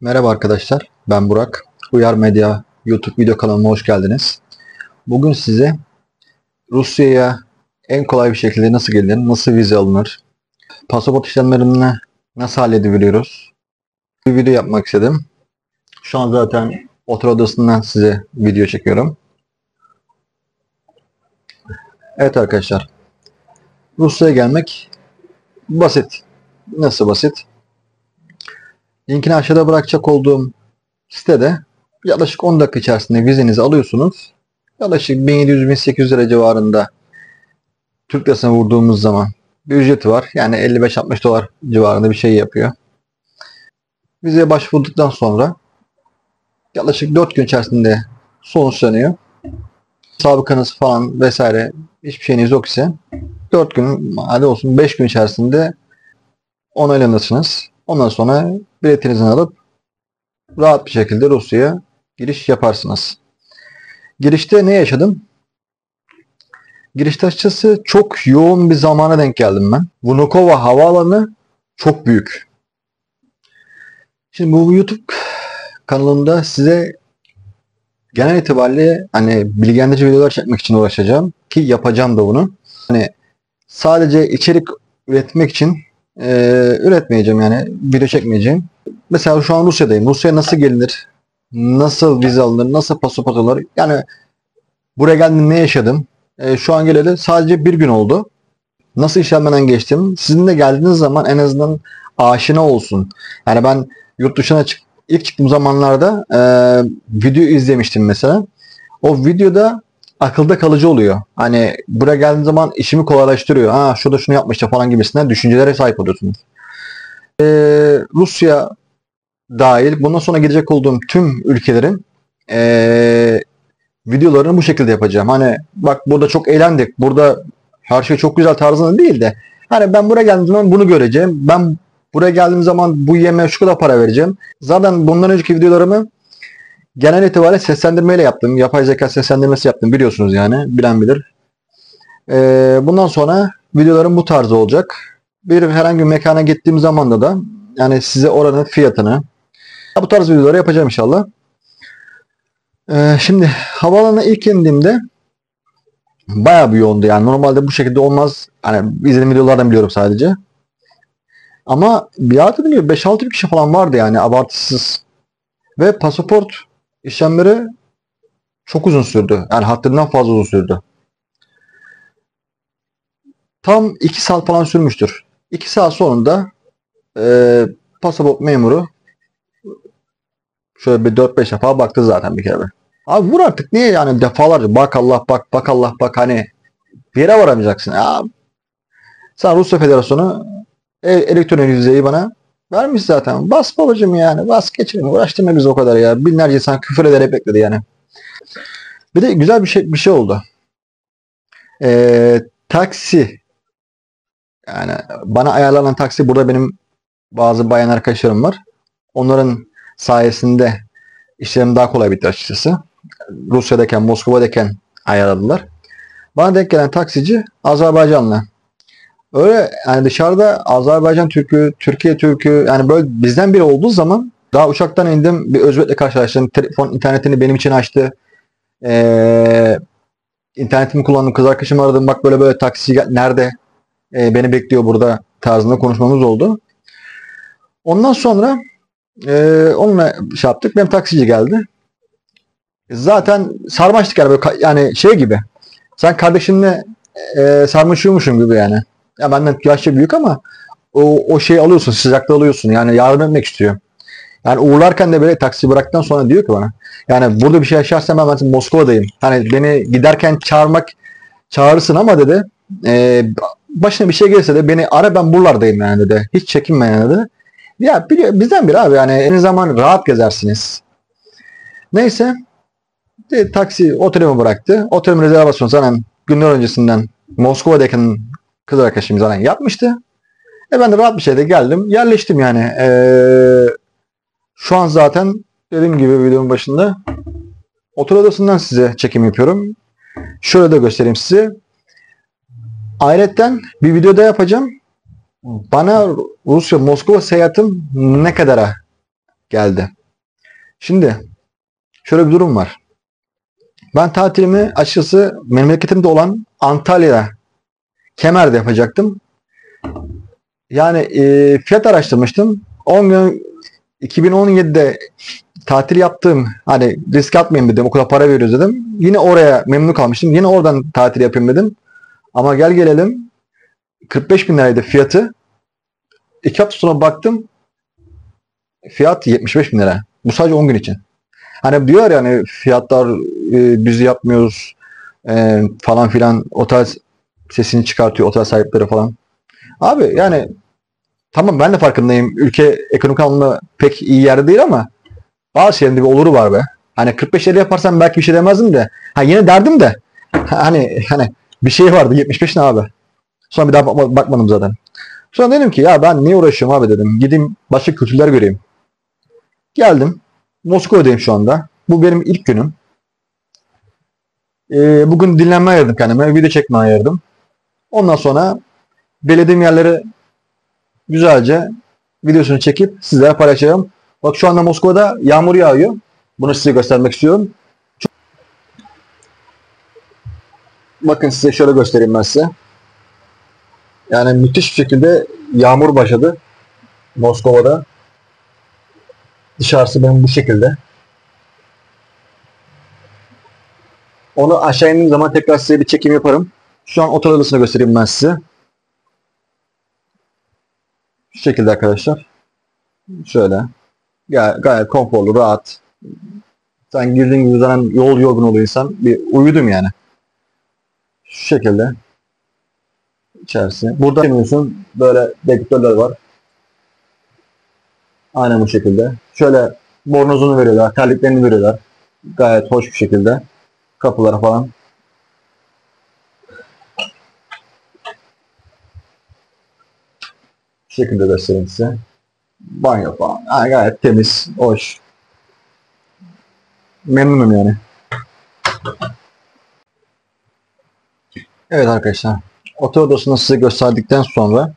Merhaba arkadaşlar, ben Burak. Uyar Medya YouTube video kanalıma hoş geldiniz. Bugün size Rusya'ya en kolay bir şekilde nasıl gelinir, nasıl vize alınır, pasaport işlemlerini nasıl halledebiliyoruz bir video yapmak istedim. Şu an zaten otel odasından size video çekiyorum. Evet arkadaşlar, Rusya'ya gelmek basit. Nasıl basit? Linkini aşağıda bırakacak olduğum sitede yaklaşık 10 dakika içerisinde vizenizi alıyorsunuz. Yaklaşık 1700-1800 lira civarında Türk lirasına vurduğumuz zaman bir ücreti var. Yani 55-60 dolar civarında bir şey yapıyor. Vizeye başvurduktan sonra yaklaşık 4 gün içerisinde sonuçlanıyor. Sabıkanız falan vesaire hiçbir şeyiniz yok ise 4 gün hadi olsun 5 gün içerisinde onaylanırsınız. Ondan sonra biletinizi alıp rahat bir şekilde Rusya'ya giriş yaparsınız. Girişte ne yaşadım? Girişte açıkçası çok yoğun bir zamana denk geldim ben. Vnukovo havaalanı çok büyük. Şimdi bu YouTube kanalımda size genel itibariyle hani bilgilendirici videolar çekmek için uğraşacağım ki yapacağım da bunu. Hani sadece içerik üretmek için e, üretmeyeceğim yani video çekmeyeceğim. Mesela şu an Rusya'dayım. Rusya'ya nasıl gelinir? Nasıl vize alınır? Nasıl pasaport alınır? Yani buraya geldim ne yaşadım? E, şu an geleli sadece bir gün oldu. Nasıl işlemden geçtim? Sizin de geldiğiniz zaman en azından aşina olsun. Yani ben yurt dışına çık ilk çıktığım zamanlarda e, video izlemiştim mesela. O videoda akılda kalıcı oluyor. Hani buraya geldiğin zaman işimi kolaylaştırıyor. Ha şurada şunu yapmıştı falan gibisinden düşüncelere sahip oluyorsunuz. Ee, Rusya dahil bundan sonra gidecek olduğum tüm ülkelerin ee, videolarını bu şekilde yapacağım. Hani bak burada çok eğlendik. Burada her şey çok güzel tarzında değil de hani ben buraya geldiğim zaman bunu göreceğim. Ben buraya geldiğim zaman bu yemeğe şu kadar para vereceğim. Zaten bundan önceki videolarımı genel itibariyle seslendirmeyle yaptım. Yapay zeka seslendirmesi yaptım biliyorsunuz yani. Bilen bilir. Ee, bundan sonra videolarım bu tarzı olacak. Bir herhangi bir mekana gittiğim zaman da da yani size oranın fiyatını bu tarz videoları yapacağım inşallah. Ee, şimdi havaalanına ilk indiğimde bayağı bir yoğundu yani. Normalde bu şekilde olmaz. Hani izlediğim videolardan biliyorum sadece. Ama bir biliyor 5-6 kişi falan vardı yani abartısız. Ve pasaport işlemleri çok uzun sürdü. Yani haddinden fazla uzun sürdü. Tam 2 saat falan sürmüştür. 2 saat sonunda e, pasaport memuru şöyle bir 4-5 defa baktı zaten bir kere. Abi vur artık niye yani defalarca bak Allah bak bak Allah bak hani bir yere varamayacaksın. Ya, sen Rusya Federasyonu e, elektronik yüzeyi bana Vermiş zaten. Bas babacım yani. Bas geçelim. Uğraştırma biz o kadar ya. Binlerce insan küfür ederek bekledi yani. Bir de güzel bir şey bir şey oldu. Ee, taksi yani bana ayarlanan taksi burada benim bazı bayan arkadaşlarım var. Onların sayesinde işlerim daha kolay bitti açıkçası. Rusya'dayken, Moskova'dayken ayarladılar. Bana denk gelen taksici Azerbaycanlı. Öyle yani dışarıda Azerbaycan Türk'ü, Türkiye Türk'ü yani böyle bizden biri olduğu zaman daha uçaktan indim bir Özbek'le karşılaştım. Telefon internetini benim için açtı. Ee, internetimi kullandım. Kız arkadaşımı aradım. Bak böyle böyle taksi nerede? Ee, beni bekliyor burada tarzında konuşmamız oldu. Ondan sonra e, onunla şey yaptık. Benim taksici geldi. Zaten sarmaştık yani böyle yani şey gibi. Sen kardeşinle e, sarmaşıyormuşum gibi yani. Ya benden yaşça büyük ama o, o şeyi alıyorsun, sıcaklığı alıyorsun. Yani yardım etmek istiyor. Yani uğurlarken de böyle taksi bıraktıktan sonra diyor ki bana. Yani burada bir şey yaşarsam ben, ben Moskova'dayım. Hani beni giderken çağırmak çağırırsın ama dedi. E, başına bir şey gelirse de beni ara ben buralardayım yani dedi. Hiç çekinme yani dedi. Ya biliyor, bizden bir abi yani en zaman rahat gezersiniz. Neyse. De, taksi otelimi bıraktı. Otelimi rezervasyonu zaten günler öncesinden Moskova'dayken kız arkadaşım zaten yapmıştı. E ben de rahat bir şekilde geldim. Yerleştim yani. Ee, şu an zaten dediğim gibi videonun başında otel odasından size çekim yapıyorum. Şöyle de göstereyim size. Ayrıca bir videoda yapacağım. Bana Rusya Moskova seyahatim ne kadara geldi. Şimdi şöyle bir durum var. Ben tatilimi açıkçası memleketimde olan Antalya Kemer'de yapacaktım. Yani e, fiyat araştırmıştım. 10 gün 2017'de tatil yaptım. Hani risk atmayayım dedim. O kadar para veriyoruz dedim. Yine oraya memnun kalmıştım. Yine oradan tatil yapayım dedim. Ama gel gelelim 45 bin liraydı fiyatı. İki hafta sonra baktım fiyat 75 bin lira. Bu sadece 10 gün için. Hani diyor yani fiyatlar e, biz yapmıyoruz e, falan filan otel sesini çıkartıyor otel sahipleri falan. Abi yani tamam ben de farkındayım. Ülke ekonomik anlamda pek iyi yerde değil ama bazı şeylerin bir oluru var be. Hani 45 lira yaparsam belki bir şey demezdim de. Ha yine derdim de. Hani hani bir şey vardı 75 ne abi. Sonra bir daha bakma- bakmadım zaten. Sonra dedim ki ya ben niye uğraşıyorum abi dedim. Gideyim başka kültürler göreyim. Geldim. Moskova'dayım şu anda. Bu benim ilk günüm. Ee, bugün dinlenme ayırdım kendime. Video çekme ayırdım. Ondan sonra belediğim yerleri güzelce videosunu çekip sizlere paylaşacağım. Bak şu anda Moskova'da yağmur yağıyor. Bunu size göstermek istiyorum. Bakın size şöyle göstereyim ben size. Yani müthiş bir şekilde yağmur başladı Moskova'da. Dışarısı benim bu şekilde. Onu aşağı indiğim zaman tekrar size bir çekim yaparım. Şu an otel odasını göstereyim ben size. Şu şekilde arkadaşlar. Şöyle. Gay gayet konforlu, rahat. Sen girdiğin gibi zaten yol yorgun oluyor insan. Bir uyudum yani. Şu şekilde. İçerisi. Burada görüyorsun böyle dedektörler var. Aynen bu şekilde. Şöyle bornozunu veriyorlar, terliklerini veriyorlar. Gayet hoş bir şekilde. Kapılara falan. Şu şekilde göstereyim size. Banyo falan. Ha, gayet temiz, hoş. Memnunum yani. Evet arkadaşlar. Otel odasını size gösterdikten sonra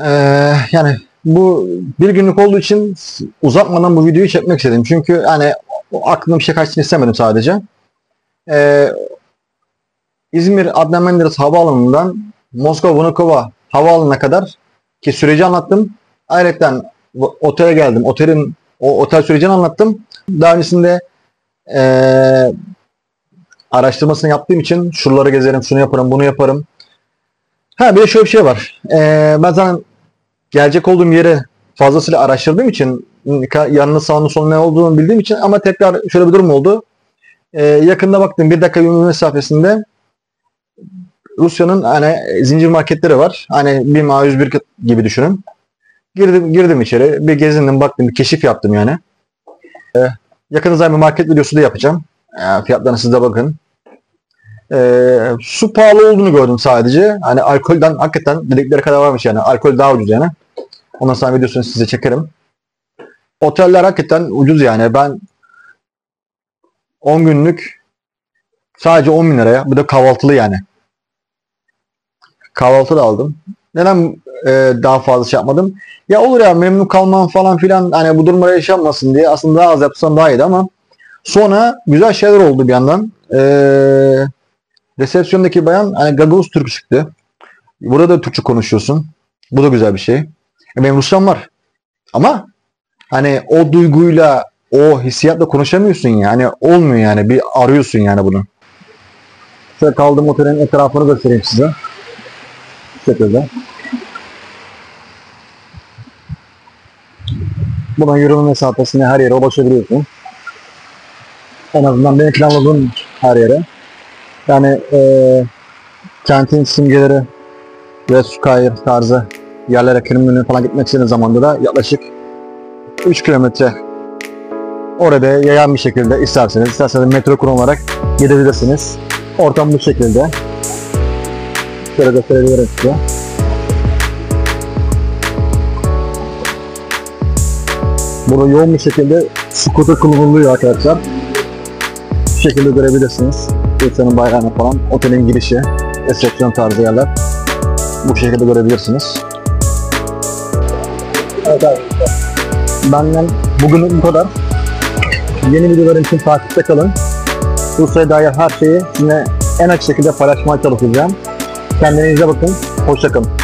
eee, yani bu bir günlük olduğu için uzatmadan bu videoyu çekmek istedim. Çünkü hani aklımda bir şey kaçsın istemedim sadece. Eee, İzmir Adnan Menderes Havaalanı'ndan Moskova Vnukovo Havaalanı'na kadar ki süreci anlattım. Ayrıca otele geldim. Otelin o otel sürecini anlattım. Daha öncesinde eee araştırmasını yaptığım için şuraları gezerim, şunu yaparım, bunu yaparım. Ha bir de şöyle bir şey var. Eee ben zaten gelecek olduğum yeri fazlasıyla araştırdığım için yanını sağını sonu ne olduğunu bildiğim için ama tekrar şöyle bir durum oldu. Eee, yakında baktım bir dakika yürüme mesafesinde Rusya'nın hani zincir marketleri var. Hani bir A101 gibi düşünün. Girdim girdim içeri. Bir gezindim baktım bir keşif yaptım yani. Ee, yakın zaman bir market videosu da yapacağım. Ee, fiyatlarına siz de bakın. Ee, su pahalı olduğunu gördüm sadece. Hani alkolden hakikaten dedikleri kadar varmış yani. Alkol daha ucuz yani. Ondan sonra videosunu size çekerim. Oteller hakikaten ucuz yani. Ben 10 günlük sadece 10 bin liraya. Bu da kahvaltılı yani. Kahvaltı da aldım. Neden e, daha fazla şey yapmadım? Ya olur ya memnun kalmam falan filan hani bu durumlara yaşanmasın diye aslında daha az yapsam daha iyiydi ama sonra güzel şeyler oldu bir yandan. E, resepsiyondaki bayan hani Gagavuz Türk çıktı. Burada da Türkçe konuşuyorsun. Bu da güzel bir şey. E, benim Rusçam var. Ama hani o duyguyla o hissiyatla konuşamıyorsun yani. Olmuyor yani. Bir arıyorsun yani bunu. Şöyle kaldığım otelin etrafını göstereyim size. Şekilde. Buradan yürüme mesafesine her yere ulaşabiliyorsun. En azından benim planladığım her yere. Yani eee kentin simgeleri ve Sukayır tarzı yerlere Kremlin'e falan gitmek istediğin zamanda da yaklaşık 3 kilometre orada yayan bir şekilde isterseniz, isterseniz metro kullanarak gidebilirsiniz. Ortam bu şekilde. Şöyle gösterebilirim size. Burada yoğun bir şekilde scooter kullanılıyor arkadaşlar. Bu şekilde görebilirsiniz. Rusya'nın bayrağını falan. Otelin girişi, resepsiyon tarzı yerler. Bu şekilde görebilirsiniz. Evet arkadaşlar. Benden bugünlük bu kadar. Yeni videolarım için takipte kalın. Rusya'ya dair her şeyi sizinle en açık şekilde paylaşmaya çalışacağım. Kendinize bakın. Hoşçakalın.